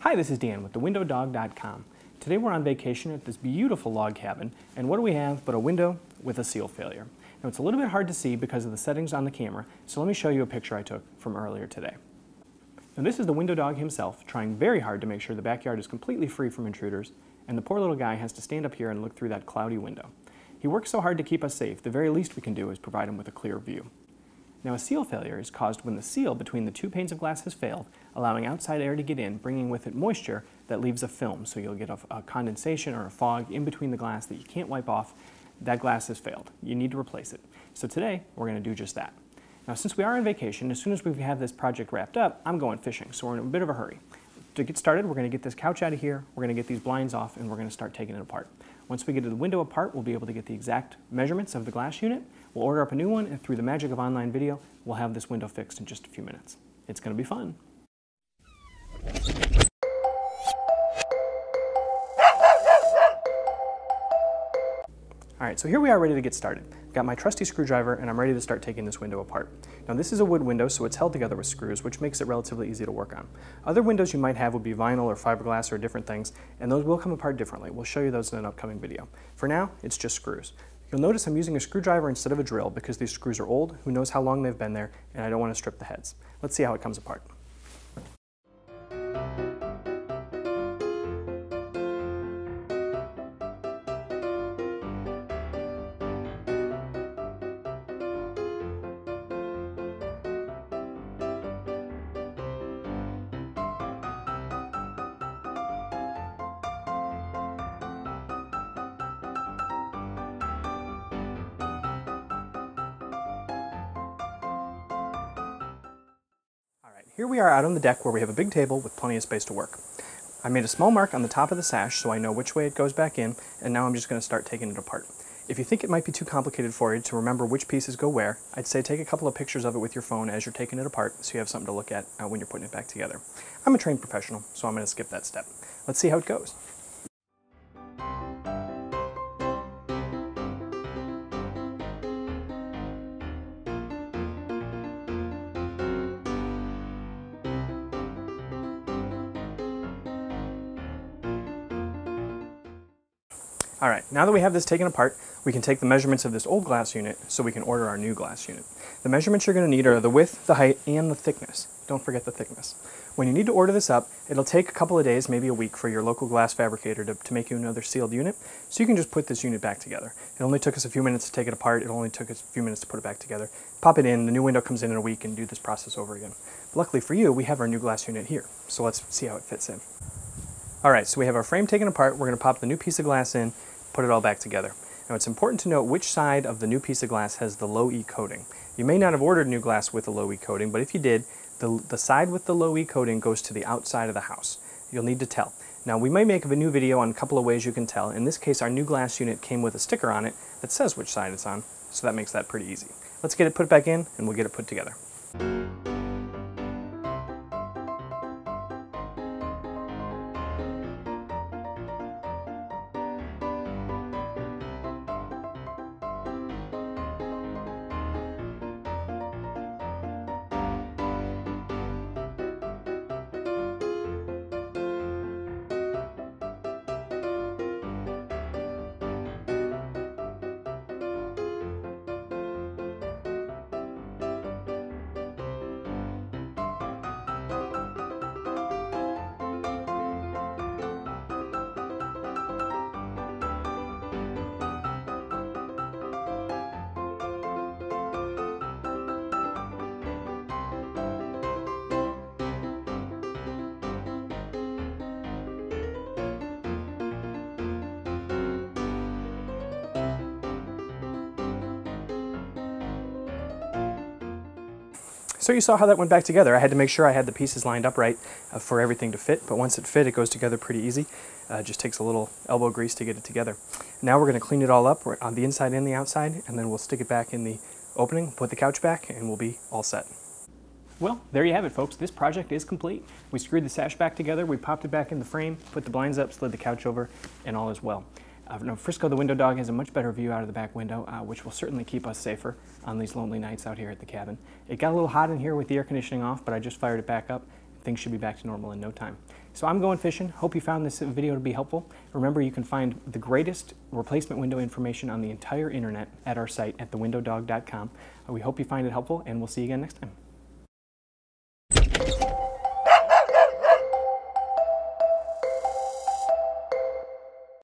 Hi, this is Dan with thewindowdog.com. Today we're on vacation at this beautiful log cabin, and what do we have but a window with a seal failure. Now it's a little bit hard to see because of the settings on the camera, so let me show you a picture I took from earlier today. Now this is the window dog himself, trying very hard to make sure the backyard is completely free from intruders, and the poor little guy has to stand up here and look through that cloudy window. He works so hard to keep us safe, the very least we can do is provide him with a clear view. Now a seal failure is caused when the seal between the two panes of glass has failed, allowing outside air to get in, bringing with it moisture that leaves a film. So you'll get a, a, condensation or a fog in between the glass that you can't wipe off. That glass has failed. You need to replace it. So today, we're going to do just that. Now since we are on vacation, as soon as we have this project wrapped up, I'm going fishing, so we're in a bit of a hurry. To get started, we're going to get this couch out of here, we're going to get these blinds off, and we're going to start taking it apart. Once we get the window apart, we'll be able to get the exact measurements of the glass unit, We'll order up a new one, and through the magic of online video, we'll have this window fixed in just a few minutes. It's going to be fun. All right, so here we are ready to get started. I've got my trusty screwdriver and I'm ready to start taking this window apart. Now this is a wood window, so it's held together with screws, which makes it relatively easy to work on. Other windows you might have would be vinyl or fiberglass or different things, and those will come apart differently. We'll show you those in an upcoming video. For now, it's just screws. You'll notice I'm using a screwdriver instead of a drill because these screws are old, who knows how long they've been there, and I don't want to strip the heads. Let's see how it comes apart. Here we are out on the deck where we have a big table with plenty of space to work. I made a small mark on the top of the sash so I know which way it goes back in, and now I'm just going to start taking it apart. If you think it might be too complicated for you to remember which pieces go where, I'd say take a couple of pictures of it with your phone as you're taking it apart so you have something to look at uh, when you're putting it back together. I'm a trained professional, so I'm going to skip that step. Let's see how it goes. All right, now that we have this taken apart, we can take the measurements of this old glass unit so we can order our new glass unit. The measurements you're going to need are the width, the height, and the thickness. Don't forget the thickness. When you need to order this up, it'll take a couple of days, maybe a week, for your local glass fabricator to, to make you another sealed unit, so you can just put this unit back together. It only took us a few minutes to take it apart, it only took us a few minutes to put it back together. Pop it in, the new window comes in in a week, and do this process over again. Luckily for you, we have our new glass unit here, so let's see how it fits in. All right, so we have our frame taken apart. We're going to pop the new piece of glass in, put it all back together. Now it's important to note which side of the new piece of glass has the low E coating. You may not have ordered new glass with a low E coating, but if you did, the, the side with the low E coating goes to the outside of the house. You'll need to tell. Now we may make a new video on a couple of ways you can tell. In this case, our new glass unit came with a sticker on it that says which side it's on, so that makes that pretty easy. Let's get it put back in and we'll get it put together. So you saw how that went back together. I had to make sure I had the pieces lined up right uh, for everything to fit, but once it fit, it goes together pretty easy. Uh, just takes a little elbow grease to get it together. Now we're going to clean it all up on the inside and the outside, and then we'll stick it back in the opening, put the couch back, and we'll be all set. Well, there you have it, folks. This project is complete. We screwed the sash back together, we popped it back in the frame, put the blinds up, slid the couch over, and all is well. Uh, no, Frisco the window dog has a much better view out of the back window, uh, which will certainly keep us safer on these lonely nights out here at the cabin. It got a little hot in here with the air conditioning off, but I just fired it back up. Things should be back to normal in no time. So I'm going fishing. Hope you found this video to be helpful. Remember, you can find the greatest replacement window information on the entire internet at our site at thewindowdog.com. We hope you find it helpful, and we'll see you again next time.